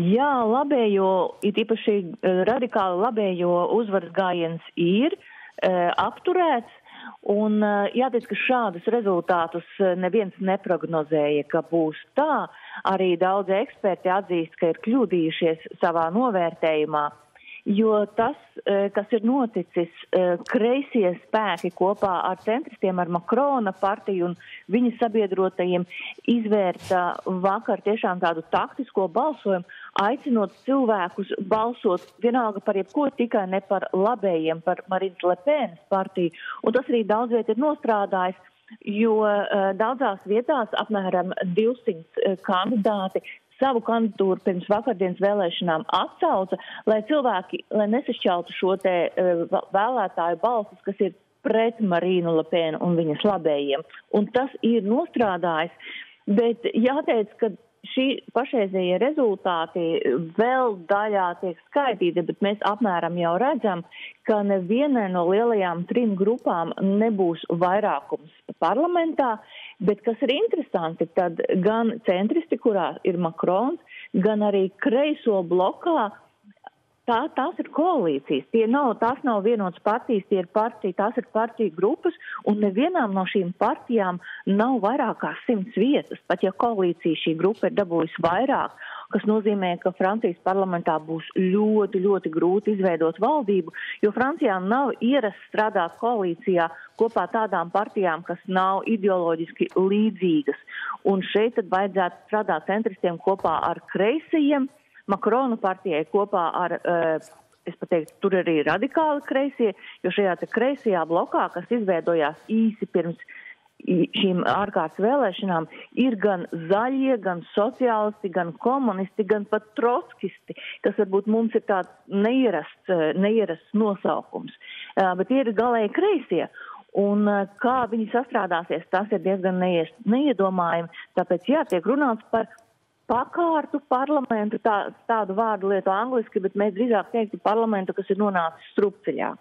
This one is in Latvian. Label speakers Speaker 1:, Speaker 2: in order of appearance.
Speaker 1: Jā, labējo, it īpaši radikāli labējo uzvaras gājiens ir uh, apturēts. Un jāteic, ka šādus rezultātus neviens neprognozēja, ka būs tā. Arī daudzi eksperti atzīst, ka ir kļūdījušies savā novērtējumā jo tas, kas ir noticis, kreisie spēki kopā ar centristiem, ar Makrona partiju un viņa sabiedrotajiem izvērta vakar tiešām tādu taktisko balsojumu, aicinot cilvēkus balsot vienalga par jebko, tikai ne par labējiem, par Marinas Lepēnas partiju. Un tas arī daudz viet ir nostrādājis jo uh, daudzās vietās apmēram 200 uh, kandidāti savu kandidatūru pirms vakardienas vēlēšanām atsauca, lai cilvēki, lai nesašķeltu šo te uh, vēlētāju balsis, kas ir pret Marīnu Lepēnu un viņas labējiem. Un tas ir nostrādājis, bet jāteic, ka šī pašreizējie rezultāti vēl daļā tiek skaitīti, bet mēs apmēram jau redzam, ka nevienai no lielajām trim grupām nebūs vairākums parlamentā, bet kas ir interesanti, tad gan centristi, kurā ir Makrons, gan arī kreiso blokā tā, tās ir koalīcijas. Tie nav, tās nav vienotas partijas, tie ir partija, tās ir partiju grupas, un nevienām no šīm partijām nav vairāk kā simts vietas. Pat ja koalīcija šī grupa ir dabūjusi vairāk, kas nozīmē, ka Francijas parlamentā būs ļoti, ļoti grūti izveidot valdību, jo Francijā nav ierasts strādāt koalīcijā kopā tādām partijām, kas nav ideoloģiski līdzīgas. Un šeit tad vajadzētu strādāt centristiem kopā ar kreisajiem Makrona partijai kopā ar, uh, es pateiktu, tur arī radikāli kreisie, jo šajā kreisajā blokā, kas izveidojās īsi pirms šīm ārkārtas vēlēšanām, ir gan zaļie, gan sociālisti, gan komunisti, gan pat trotskisti, kas varbūt mums ir tāds neierasts, e, neierasts nosaukums, uh, bet tie ir galēji kreisie. Un kā viņi sastrādāsies, tas ir diezgan neiedomājami. Tāpēc, jā, tiek runāts par pakārtu parlamentu, tā, tādu vārdu lietu angliski, bet mēs drīzāk teiktu parlamentu, kas ir nonācis strupceļā.